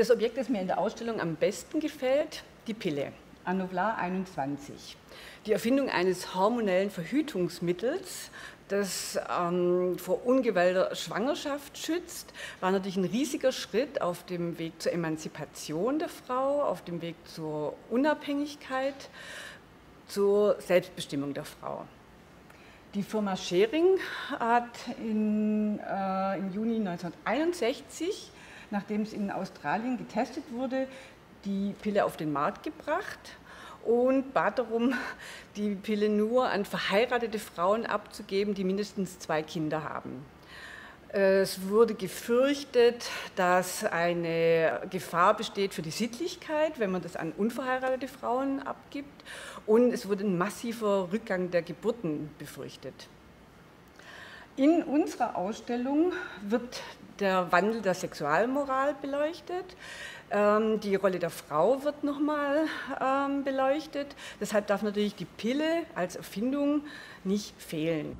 Das Objekt, das mir in der Ausstellung am besten gefällt, die Pille, Anovlar 21. Die Erfindung eines hormonellen Verhütungsmittels, das ähm, vor ungewählter Schwangerschaft schützt, war natürlich ein riesiger Schritt auf dem Weg zur Emanzipation der Frau, auf dem Weg zur Unabhängigkeit, zur Selbstbestimmung der Frau. Die Firma Schering hat in, äh, im Juni 1961, nachdem es in Australien getestet wurde, die Pille auf den Markt gebracht und bat darum, die Pille nur an verheiratete Frauen abzugeben, die mindestens zwei Kinder haben. Es wurde gefürchtet, dass eine Gefahr besteht für die Sittlichkeit, wenn man das an unverheiratete Frauen abgibt. Und es wurde ein massiver Rückgang der Geburten befürchtet. In unserer Ausstellung wird der Wandel der Sexualmoral beleuchtet. Ähm, die Rolle der Frau wird nochmal ähm, beleuchtet. Deshalb darf natürlich die Pille als Erfindung nicht fehlen.